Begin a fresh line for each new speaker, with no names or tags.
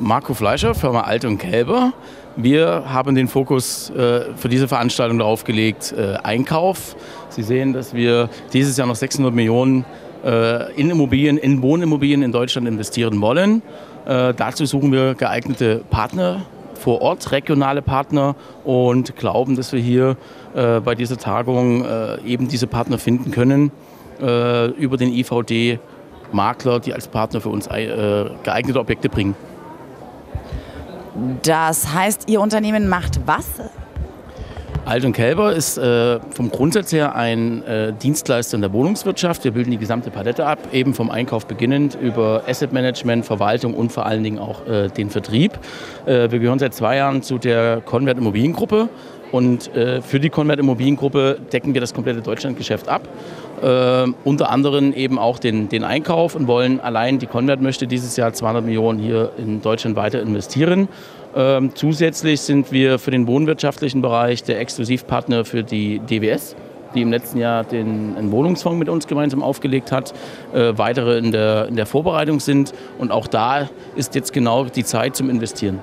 Marco Fleischer, Firma Alt und Kälber. Wir haben den Fokus äh, für diese Veranstaltung darauf gelegt, äh, Einkauf. Sie sehen, dass wir dieses Jahr noch 600 Millionen äh, in Immobilien, in Wohnimmobilien in Deutschland investieren wollen. Äh, dazu suchen wir geeignete Partner vor Ort, regionale Partner und glauben, dass wir hier äh, bei dieser Tagung äh, eben diese Partner finden können über den IVD Makler, die als Partner für uns geeignete Objekte bringen.
Das heißt, Ihr Unternehmen macht was?
Alt und Kälber ist äh, vom Grundsatz her ein äh, Dienstleister in der Wohnungswirtschaft. Wir bilden die gesamte Palette ab, eben vom Einkauf beginnend über Asset Management, Verwaltung und vor allen Dingen auch äh, den Vertrieb. Äh, wir gehören seit zwei Jahren zu der Convert Immobiliengruppe und äh, für die Convert Immobiliengruppe decken wir das komplette Deutschlandgeschäft ab. Äh, unter anderem eben auch den, den Einkauf und wollen allein, die Convert möchte dieses Jahr 200 Millionen hier in Deutschland weiter investieren. Ähm, zusätzlich sind wir für den wohnwirtschaftlichen Bereich der Exklusivpartner für die DWS die im letzten Jahr den einen Wohnungsfonds mit uns gemeinsam aufgelegt hat, äh, weitere in der, in der Vorbereitung sind. Und auch da ist jetzt genau die Zeit zum Investieren.